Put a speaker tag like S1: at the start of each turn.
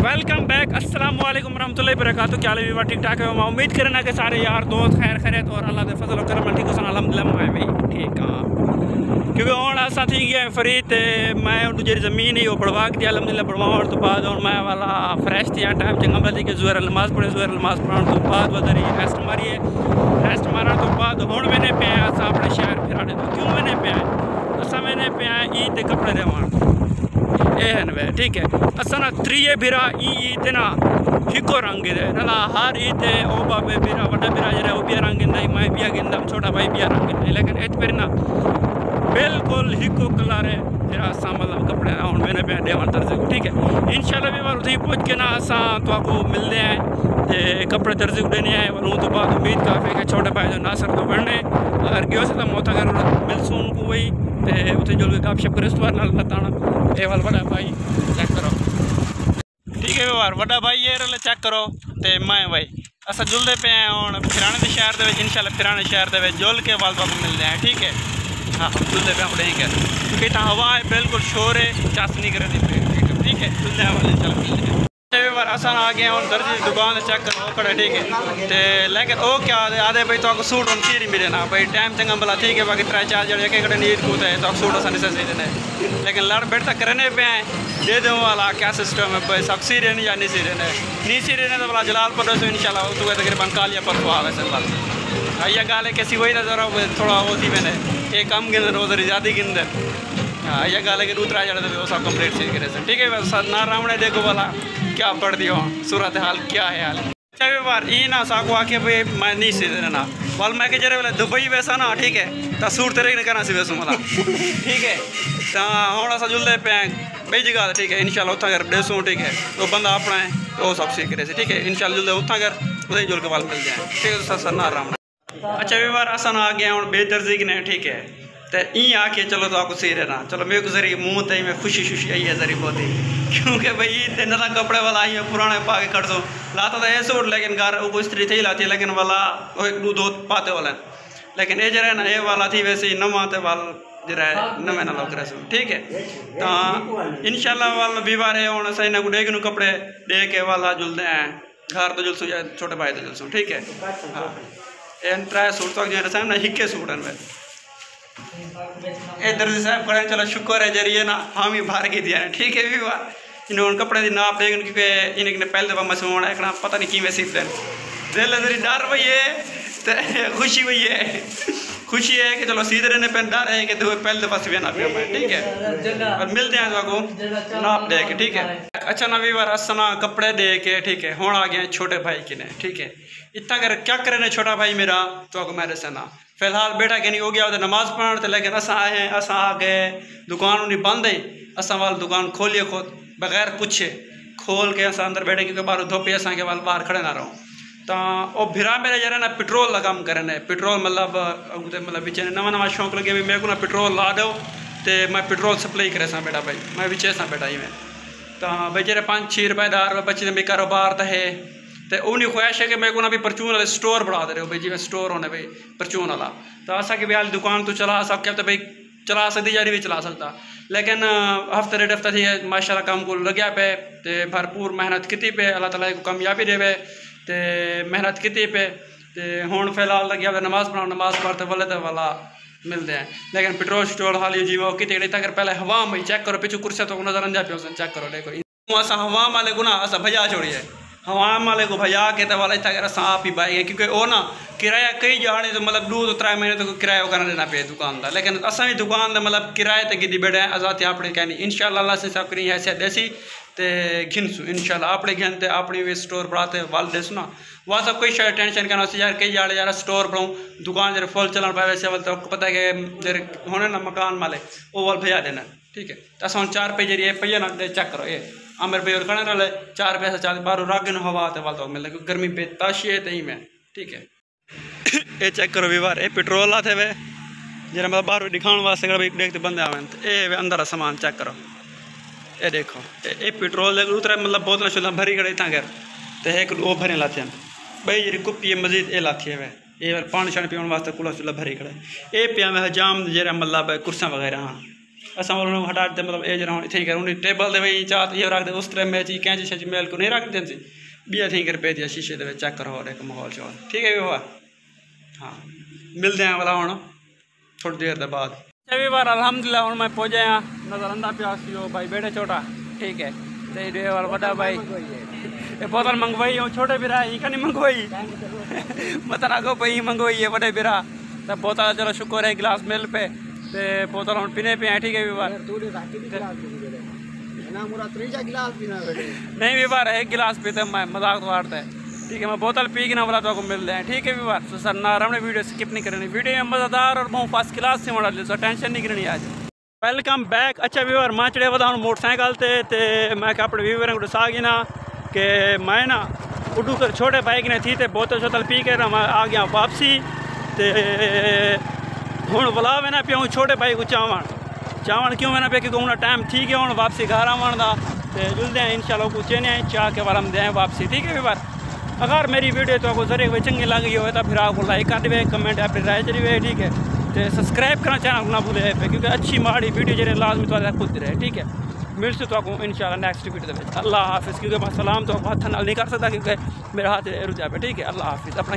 S1: Welcome back अस्सलाम वालेकुम रहमतुल्लाहि वबरकातुहू क्या हाल है ठीक ठाक है? मैं उम्मीद करना कि सारे यार दोस्त खैर खैरियत और अल्लाह दे फजल करम ठीक हो अलहमदुलिल्लाह मैं भी ठीक हाँ। क्योंकि हूँ असा थी गया फ्री तो मैं जी ज़मीन ही, वो बढ़वा के अलहमदिल्ला बढ़वाने तो बाद हूँ मैं वाला फ्रैश थी टाइम चंगा बल्कि कि जुहर नमाज़ पढ़े, जुहर नमाज़ पढ़ने तो बाद रेस्ट मारिए। रेस्ट मारने तो बाद हूँ मैंने पे अपने शहर फिराने तो क्यों मैंने पे असा मैंने पे ईद के कपड़े देवान है? ना ना हिको रंग दे। ना हर ईद ओ बाबे बिरा, वड्डा बिरा जरा ओ बिया रंग इंदा मैं बिया गिंदम छोटा भाई बिया रंग इंदा। लेकिन इत पर ना, बिल्कुल हिको कलर है फिर असा मतलब कपड़े हूँ। मैंने पे देवन दर्जे को, ठीक है? इंशाल्लाह भी बार पहुँच के ना, असा तो आपको मिलते हैं ते कपड़े दर्जे को देने आए। और तो बाद उम्मीद काफ़ी है छोटे भाई जो नासर तो बनने अगर गयो से तो मौत अगर मिलसूँ उनको वही। ते उसे जो गपशप बार नाल बताना ए वाल बड़ा भाई चेक करो ठीक है यार बड़ा भाई ये चेक करो ते मैं भाई असा जुलते पे हैं हूँ फिराने के शहर के इंशाल्लाह फिराने शहर के जुल के वाल बाबू मिलते हैं ठीक है हाँ जुलते पे अपने कर क्योंकि इतना हवा है बिल्कुल शोर है चस नहीं करे ठीक है जुलते हैं वाले चल मिलते हैं असा आ गए दर्जी दुकान चेक करो है। लेकिन ओ क्या आदे भाई तो सूट हम सीरी ना। भाई टाइम चंगा भला ठीक है, बाकी त्रै चार जड़े एक नीर कूद है तो सूट असा नहीं लेकिन लड़ बैठ तक करने पे हैं। दे दो वाला क्या सिस्टम है भाई, सब सी रहने या नहीं सी रहने नहीं सी रहने तो बोला जलालपुर से तो तकरीबन कालिया पर गाल है, कैसी वही ना जरा थोड़ा वो थी मैंने। एक कम उधर ज़्यादा गिंदर हाँ ये गाल है कि दूसरा जड़े वो सब कंप्लीट सी करे ठीक है बस ना रावणे देखो वाला क्या पढ़ दियो? सूरत हाल क्या है हाल? चाहे बार ई ना साको आके भाई मैं नहीं सी देना वाल मैं के जरे वाले दुबई वैसा ना ठीक है? तो सूट तेरे नहीं करना सी वैसू मला। ठीक है? तो हूँ अस जुलते पे बई जगह ठीक है? इनशाला उत्था कर देसूँ ठीक है? तो बंदा अपना है तो सब सीख रहे ठीक है? इनशाला जुलते उत्था कर उदय जुल के वाल मिल जाए। ठीक है सर ना आराम अच्छा भी बार ना आ गया हूँ बेदर्जी की नहीं ठीक है? तो ई आके चलो तो आपको सही रहना चलो, मेरे को ज़रिए मुँह तई में खुशी खुशी आई है जरी बहुत। ही क्योंकि भाई ये नरा कपड़े वाला आई है पुराने पा के कर दो। लाता तो ऐसे उठ लेकिन घर वो स्त्री थी लाती, लेकिन वाला एक दो पाते वाला। लेकिन ये जरा ना ये वाला थी वैसे ही नम आते वाल जरा नवे ना लोग ठीक है? तो इनशाला वाल बीवार है हूँ सही ना डेग नू कपड़े दे के वाला जुलते हैं। घर तो जुलसू या छोटे भाई तो जुलसू, ठीक है? हाँ। एन त्रै सूट तक जो है ना हिक्के सूट हैं ए दर्जी साहब खड़े चलो शुक्र है, ज़रिए ना, हम ही बाहर की दिया ठीक है भी बात इन्होंने कपड़े की नाप देख क्योंकि इन्हें पहले दफ़ा मसूम होना है पता नहीं कि सीख दें दिल जरी डर वही है तो खुशी वही है। खुशी है कि चलो सीधे रहने पे डर है कि तो पहले दफ़ा से ना पे ठीक है? और मिलते हैं आपको नाप दे के, ठीक है? अच्छा नवी बार असना कपड़े दे के, ठीक है? होना आ गए छोटे भाई की ने, ठीक है? इतना कर, क्या करे छोटा भाई मेरा? तो आपको मेरे से ना फ़िलहाल बेटा कि नहीं हो गया नमाज़ पढ़ने लेकिन असा आए हैं, असा आ गए दुकान उन्हें बंद है, असा वाल दुकान खोलिए खुद, बगैर पूछे। खोल के असा अंदर बैठे, क्योंकि बाहर धोपे असा के वाल बाहर खड़े ना रहो। तो वो भिरा मेरे जरा ना पेट्रोल का काम करे पेट्रोल मतलब मतलब बिच नवा नवा शौक लगे भी मेरे को ना पेट्रोल ला दो तो मैं पेट्रोल सप्लाई करे सा बेटा भाई। मैं बिचे सा बेटा ही में। तो भाई जरा पाँच छः रुपये दस रुपये बच्चे मेरे कारोबार तो है। तो उन्हें ख्वाहिश है कि मेरे को भी परचून वाले स्टोर बढ़ा दे रहे हो भाई जिम्मे स्टोर होने भाई, परचून वाला तो असा कि भाई दुकान तो चला सब क्या भाई, चला सकती जारी भी चला सकता लेकिन हफ़्ते डेढ़ हफ़्ता थी माशाल्लाह काम को लग्या पे तो भरपूर मेहनत की पे, अल्लाह ताला को कामयाबी देवे तो मेहनत की पे तो हूँ फ़िलहाल लग्या नमाज़ पढ़ा नमाज़ पढ़ते वाले तो वाला मिलते हैं। लेकिन पेट्रोल स्टोर हाल जी वो कितने पहले हवा में चेक करो पिछू कुर्सिया तो नज़र अंजा पे चेक करो देखो हवा वाले गुना असा भजा छोड़िए। हवाम वाले को भजा के तो वाला इतना अस आप ही पाएँगे क्योंकि वो ना किराया कई जाने तो मतलब दो तो त्रै महीने तो किराया करना देना पे दुकान का लेकिन असा भी दुकान का मतलब किराए तक गिद्दी बैठे आज़ाद अपने कहनी इनशाला से सब करी हैसियत देसी ते घिनसू इनशाला अपने घिन ते भी स्टोर बढ़ाते वाल देसू ना। वह सब कोई शायद टेंशन करना यार कई जाड़े यार स्टोर बढ़ाऊँ दुकान जरा फुल चलन पाए, वैसे वाल तो पता है कि जर होने ना मकान माले वो वाल भजा देना, ठीक है? तो अस चार पे ज़रिए, पहिया ना चेक करो, ये। अमर पे और कणे रले चार पैसा चार बारो रागन हवा ते वाल तो मिल गर्मी पे ताशी है तई में। ठीक है। ये चेक करो व्यवहार ये पेट्रोल आते वे। जरा मतलब बाहर दिखाने वास्ते देखते बंदे आवे ये अंदर सामान चेक करो। ये देखो, ये पेट्रोल उतरे मतलब बोतल शुल्ला भरी गए इतना कर तो एक वो भरे लाते हैं। भाई जी कुप्पी मजीद, ये लाती है वे। ये पानी शानी पीने वास्ते कूड़ा चूल्हा भरी खड़े ये पिया में हजाम जरा मतलब कुर्सियाँ वगैरह हाँ। असां उन्होंने हटा देते मतलब एज रहो थी कर उन्हें टेबल दे वही चाह ये रख उस तरह में जी कैंची शच मेल को नहीं रख देते बिया थी कर पे दिया शीशे दे चेक करो और एक माहौल चो ठीक है बाबा हाँ। मिलते हैं वाला हूँ थोड़ी देर के बाद। बार अलहमदिल्ला हूँ मैं पहुँचे हाँ नज़र आंदा प्यास भाई बेटे छोटा। ठीक है। ते वाला बड़ा भाई। ये बोतल मंगवाई हूँ छोटे बिरा ही कहीं मंगवाई? मत आगो पई मंगवाई है बड़े बिरा तो बोतल, चलो, शुक्र है, गिलास मिल पे। ते बोतल हम पीने पे हैं ठीक है भी नहीं भी एक गिलास पीते मैं मज़ाक तो हारता है ठीक है मैं बोतल पी के ना बोला तो मिल रहे हैं ठीक है भी तो सर ना हमने वीडियो स्किप नहीं करनी वीडियो में मज़ेदार और बहुत फ़र्स्ट क्लास से मॉडल सो टेंशन नहीं करनी आज. वेलकम बैक अच्छा व्यूवर मैं चढ़े बता मोटरसाइकिल ते ते मैं अपने व्यूवर को दसा ना कि मैं ना उठू कर छोटे बाइक ने थी ते बोतल शोतल पी के मैं आ गया वापसी ते हूँ बुला वेना पिया छोटे भाई को चावण चावण क्यों वेना पे क्योंकि उन्हें टाइम ठीक है हूँ वापसी घर आवन का तो जुलते हैं इंशाल्लाह को चेने चाह के वाल दें वापसी ठीक है बार अगर मेरी वीडियो तो आपको ज़रिए हुए चंगी लगी हो तो फिर आपको लाइक कर दे कमेंट अपनी राय चली हुए ठीक है तो सब्सक्राइब करना चैनल ना भूले पे क्योंकि अच्छी माड़ी वीडियो जो लाजमी तो खुद रहे ठीक है मिल मिलते तो आपको इन नैक्सट वीडियो अल्लाह हाफिज़ क्योंकि मैं सलाम तो हाथ नहीं कर सकता क्योंकि मेरा हाथ रुझा पे ठीक है अल्लाह हाफिज़ अपना